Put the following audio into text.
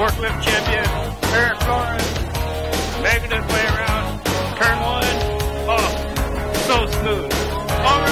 forklift champion, Eric Flores, magnet way around, turn one, off, so smooth. All right.